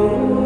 Oh.